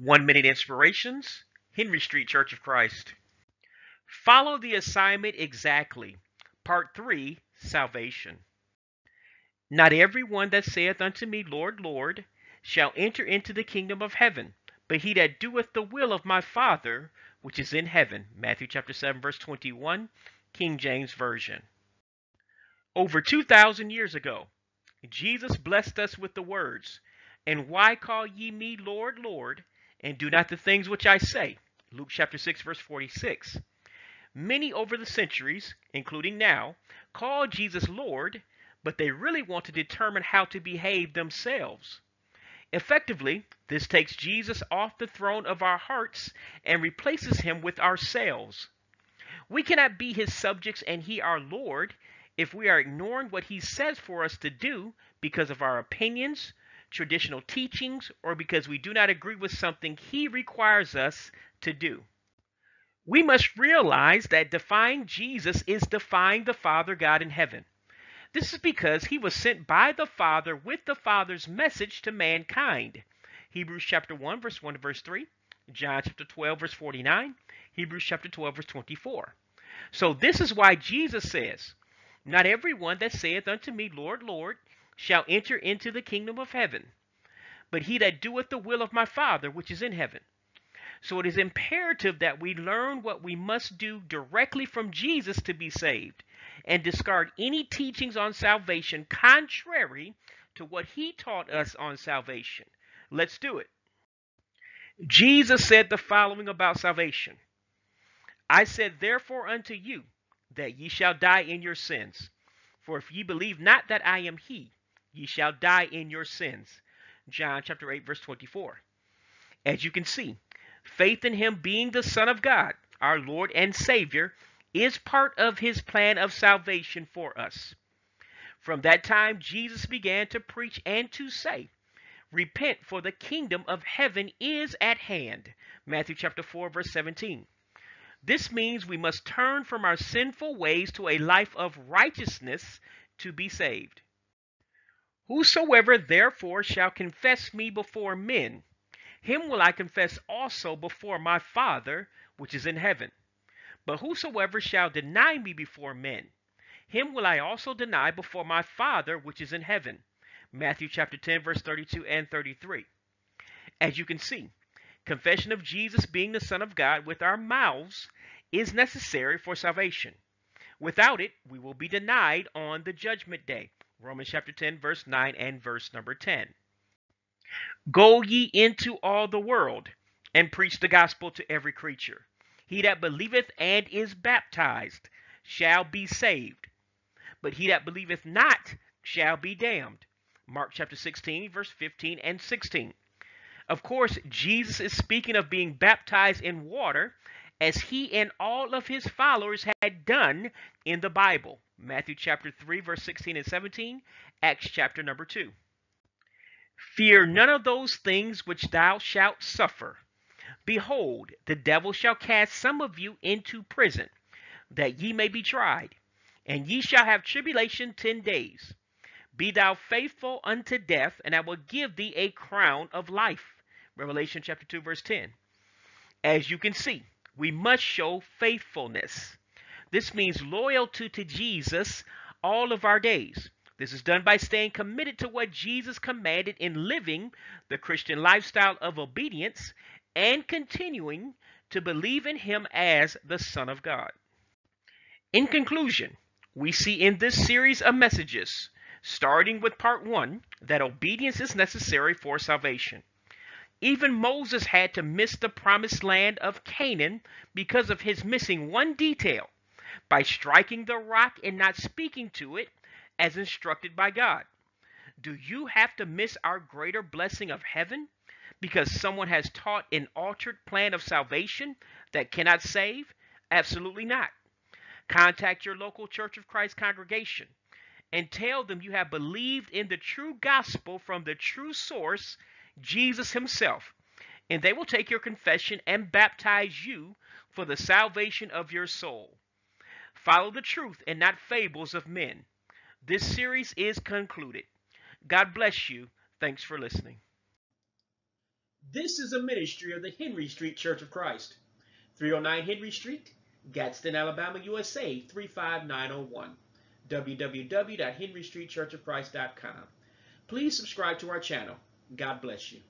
One Minute Inspirations, Henry Street Church of Christ. Follow the assignment exactly. Part 3 Salvation. Not everyone that saith unto me, Lord, Lord, shall enter into the kingdom of heaven, but he that doeth the will of my Father which is in heaven. Matthew chapter 7, verse 21, King James Version. Over 2,000 years ago, Jesus blessed us with the words, And why call ye me Lord, Lord? and do not the things which I say. Luke chapter 6, verse 46. Many over the centuries, including now, call Jesus Lord, but they really want to determine how to behave themselves. Effectively, this takes Jesus off the throne of our hearts and replaces him with ourselves. We cannot be his subjects and he our Lord if we are ignoring what he says for us to do because of our opinions, traditional teachings, or because we do not agree with something He requires us to do. We must realize that defying Jesus is defying the Father God in heaven. This is because he was sent by the Father with the Father's message to mankind. Hebrews chapter 1, verse 1 to verse 3, John chapter 12, verse 49, Hebrews chapter 12, verse 24. So this is why Jesus says, Not everyone that saith unto me, Lord, Lord, shall enter into the kingdom of heaven, but he that doeth the will of my Father which is in heaven. So it is imperative that we learn what we must do directly from Jesus to be saved and discard any teachings on salvation contrary to what he taught us on salvation. Let's do it. Jesus said the following about salvation I said, therefore, unto you that ye shall die in your sins. For if ye believe not that I am he, ye shall die in your sins. John chapter 8, verse 24. As you can see, faith in him being the Son of God, our Lord and Savior, is part of his plan of salvation for us. From that time, Jesus began to preach and to say, Repent, for the kingdom of heaven is at hand. Matthew chapter 4, verse 17. This means we must turn from our sinful ways to a life of righteousness to be saved. Whosoever therefore shall confess me before men, him will I confess also before my Father which is in heaven. But whosoever shall deny me before men, him will I also deny before my Father which is in heaven. Matthew chapter 10, verse 32 and 33. As you can see, confession of Jesus being the Son of God with our mouths is necessary for salvation. Without it, we will be denied on the judgment day. Romans chapter 10, verse 9 and verse number 10. Go ye into all the world and preach the gospel to every creature. He that believeth and is baptized shall be saved, but he that believeth not shall be damned. Mark chapter 16, verse 15 and 16. Of course, Jesus is speaking of being baptized in water as he and all of his followers had done in the Bible. Matthew chapter 3, verse 16 and 17, Acts chapter number 2. Fear none of those things which thou shalt suffer. Behold, the devil shall cast some of you into prison, that ye may be tried, and ye shall have tribulation ten days. Be thou faithful unto death, and I will give thee a crown of life. Revelation chapter 2, verse 10. As you can see, we must show faithfulness. This means loyalty to Jesus all of our days. This is done by staying committed to what Jesus commanded in living the Christian lifestyle of obedience and continuing to believe in Him as the Son of God. In conclusion, we see in this series of messages, starting with part one, that obedience is necessary for salvation. Even Moses had to miss the promised land of Canaan because of his missing one detail by striking the rock and not speaking to it as instructed by God. Do you have to miss our greater blessing of heaven because someone has taught an altered plan of salvation that cannot save? Absolutely not. Contact your local Church of Christ congregation and tell them you have believed in the true gospel from the true source Jesus himself, and they will take your confession and baptize you for the salvation of your soul. Follow the truth and not fables of men. This series is concluded. God bless you. Thanks for listening. This is a ministry of the Henry Street Church of Christ, 309 Henry Street, Gadsden, Alabama, USA 35901. www.henrystreetchurchofchrist.com. Please subscribe to our channel. God bless you.